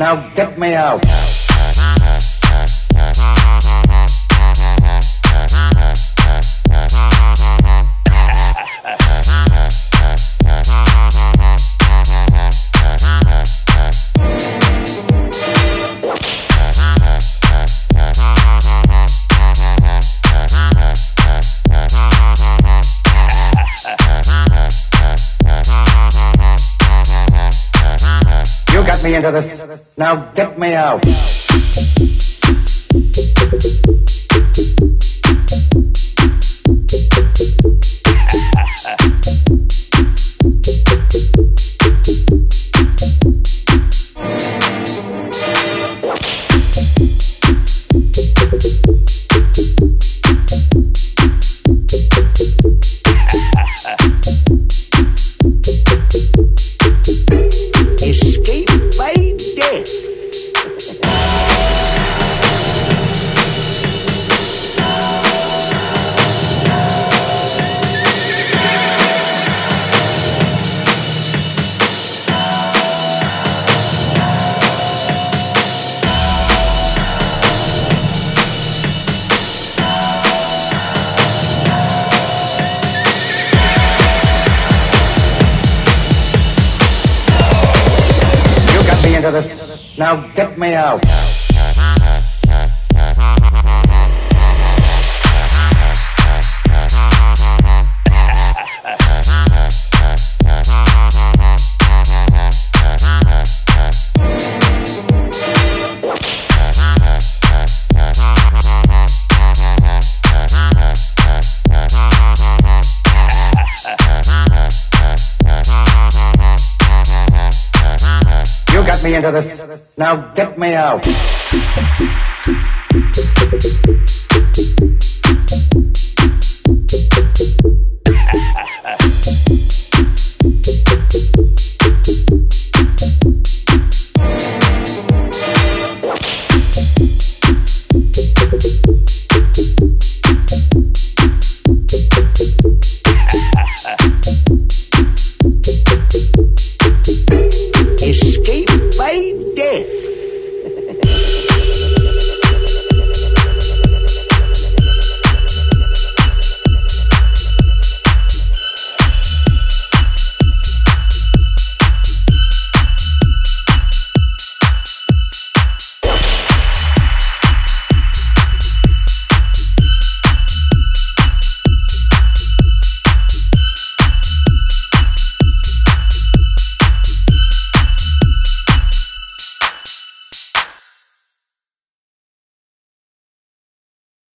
Now get me out. You got me into this. Now get me out. Now get me out. Me into this. Now get me out.